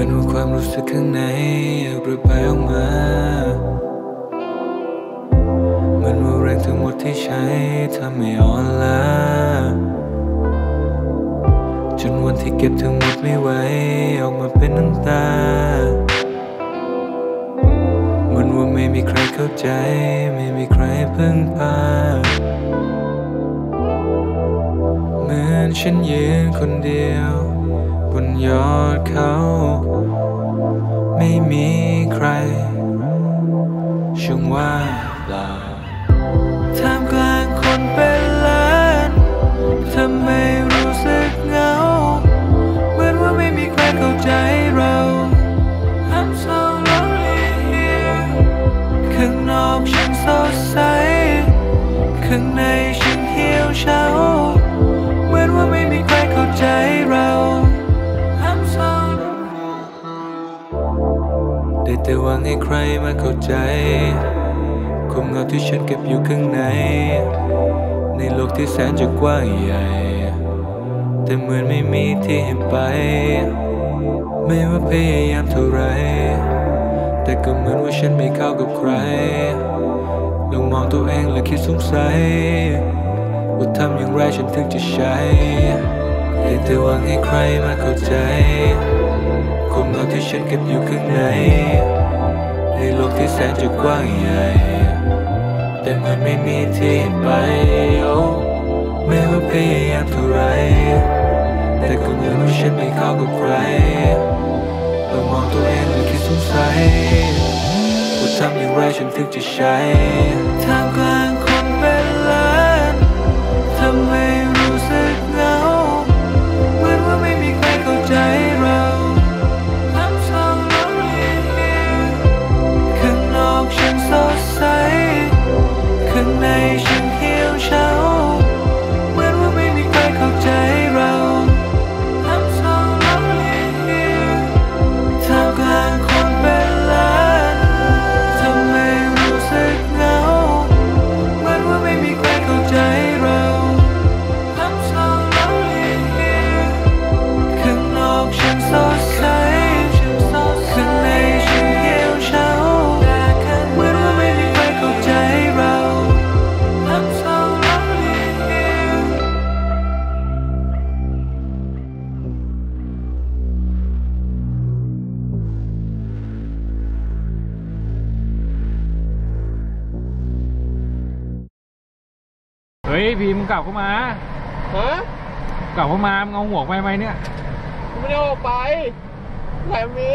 มันว่าความรู้สึกข้างในอยากระบายออกมาเหมือนว่าแรงทั้งหมดที่ใช้ทำให้อ่อนล้าจนวันที่เก็บทั้งหมดไม่ไหวออกมาเป็นน้ำตาเหมือนว่าไม่มีใครเข้าใจ ไม่มีใครพึ่งพาเหมือนฉันยืนคนเดียว บนยอดเขา ไม่มีใครช่างว่างเปล่าท่ามกลางคนเป็นล้านทำไมรู้สึกเหงา เหมือนว่าไม่มีใครเข้าใจเรา I'm so lonely here ข้างนอกฉันสดใส ข้างในฉันเหี่ยวเฉา ได้แต่หวังให้ใครมาเข้าใจ ความเหงาที่ฉันเก็บอยู่ข้างใน ในโลกที่แสนจะกว้างใหญ่ แต่เหมือนไม่มีที่ให้ไป ไม่ว่าพยายามเท่าไร แต่ก็เหมือนว่าฉันไม่เข้ากับใคร ลองมองตัวเองและคิดสงสัย ว่าทำอย่างไรฉันถึงจะใช้ได้แต่หวังให้ใครมาเข้าใจความเหงาที่ฉันเก็บอยู่ข้างใน สนจะกว้างใหญ่ แต่มันไม่มีที่ไปโอ้ไม่ว่าพยายามเท่าไร แต่ก็เหมือนว่าฉันไม่เข้ากับใครลองมองตัวเองและคิดสงสัยว่าทำอย่างไรฉันถึงจะใช้ท่ากลาง เฮ้ยพีมงกลับเข้ามาฮะกลับเข้ามามึงเอาหมวกไปไหมเนี่ยกูไม่ได้เอาออกไปแถมมี